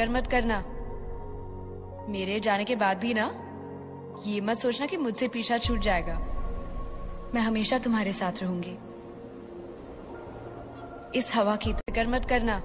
फ़िक्र मत करना। मेरे जाने के बाद भी ना, ये मत सोचना कि मुझसे पीछा छूट जाएगा। मैं हमेशा तुम्हारे साथ रहूँगी। इस हवा की फ़िक्र मत करना।